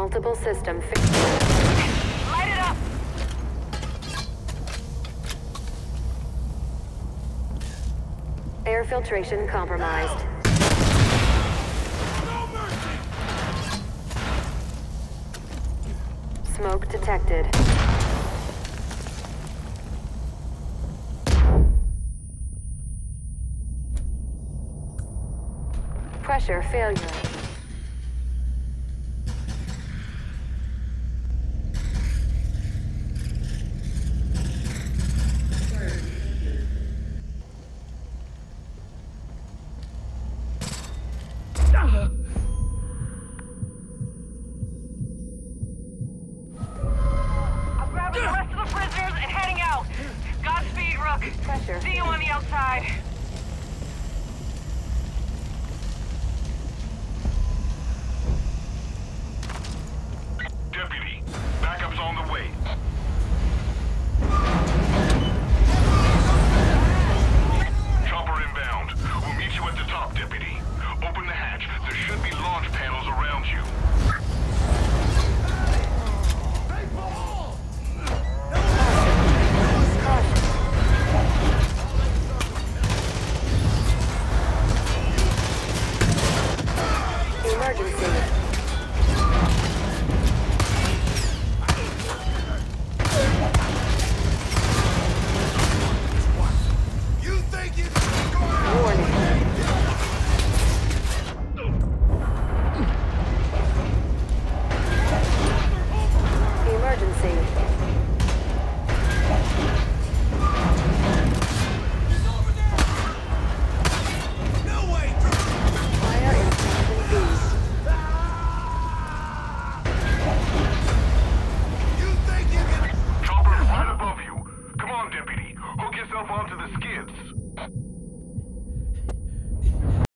Multiple system Light it up! Air filtration compromised. Smoke detected. Pressure failure. Godspeed, Rook. Pressure. See you on the outside. Deputy, backup's on the way. Chopper inbound. We'll meet you at the top, Deputy. Open the hatch. There should be launch panels around you. Emergency. Onto the skids.